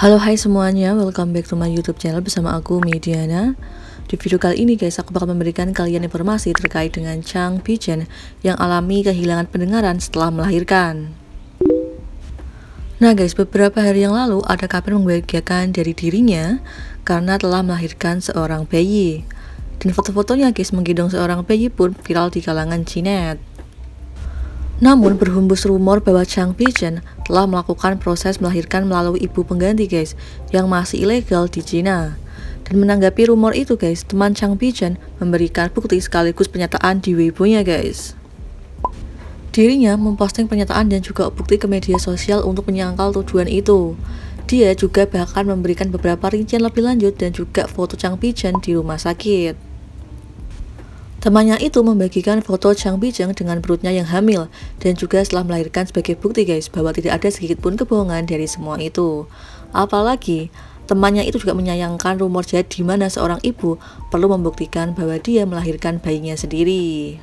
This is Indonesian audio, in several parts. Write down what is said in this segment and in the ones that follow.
Halo hai semuanya, welcome back to my youtube channel bersama aku Mediana Di video kali ini guys, aku bakal memberikan kalian informasi terkait dengan Chang Pichen Yang alami kehilangan pendengaran setelah melahirkan. Nah guys, beberapa hari yang lalu ada kabar membahagiakan dari dirinya Karena telah melahirkan seorang bayi. Dan foto-fotonya guys menggendong seorang bayi pun viral di kalangan Cinet namun berhembus rumor bahwa Chang Pichen telah melakukan proses melahirkan melalui ibu pengganti guys yang masih ilegal di Cina. Dan menanggapi rumor itu guys, teman Chang Pichen memberikan bukti sekaligus pernyataan di Weibo-nya guys. Dirinya memposting pernyataan dan juga bukti ke media sosial untuk menyangkal tujuan itu. Dia juga bahkan memberikan beberapa rincian lebih lanjut dan juga foto Chang Pichen di rumah sakit. Temannya itu membagikan foto Chang Bijeng dengan perutnya yang hamil dan juga setelah melahirkan sebagai bukti guys bahwa tidak ada sedikit pun kebohongan dari semua itu. Apalagi temannya itu juga menyayangkan rumor jahat di mana seorang ibu perlu membuktikan bahwa dia melahirkan bayinya sendiri.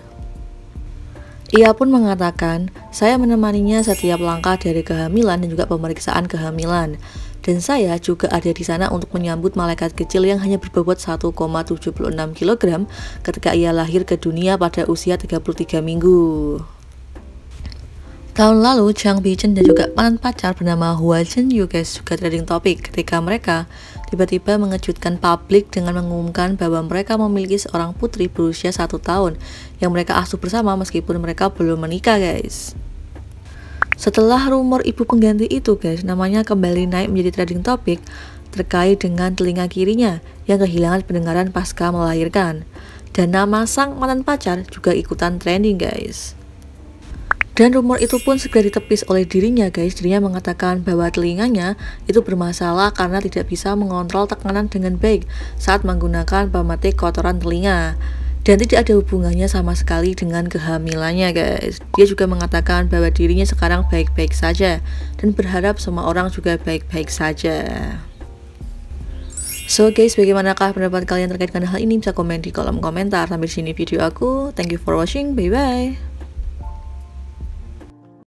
Ia pun mengatakan, saya menemaninya setiap langkah dari kehamilan dan juga pemeriksaan kehamilan. Dan saya juga ada di sana untuk menyambut malaikat kecil yang hanya berbobot 1,76 kg ketika ia lahir ke dunia pada usia 33 minggu. Tahun lalu, Chang Bichen dan juga panan pacar bernama Hua Chen guys juga trading topik ketika mereka tiba-tiba mengejutkan publik dengan mengumumkan bahwa mereka memiliki seorang putri berusia satu tahun yang mereka asuh bersama meskipun mereka belum menikah guys. Setelah rumor ibu pengganti itu guys, namanya kembali naik menjadi trending topik terkait dengan telinga kirinya yang kehilangan pendengaran pasca melahirkan. Dan nama sang mantan pacar juga ikutan trending guys. Dan rumor itu pun segera ditepis oleh dirinya guys Dirinya mengatakan bahwa telinganya itu bermasalah karena tidak bisa mengontrol tekanan dengan baik Saat menggunakan pemetik kotoran telinga dan tidak ada hubungannya sama sekali dengan kehamilannya guys dia juga mengatakan bahwa dirinya sekarang baik-baik saja dan berharap semua orang juga baik-baik saja So guys, bagaimanakah pendapat kalian terkait dengan hal ini? Bisa komen di kolom komentar. Sampai sini video aku. Thank you for watching. Bye-bye.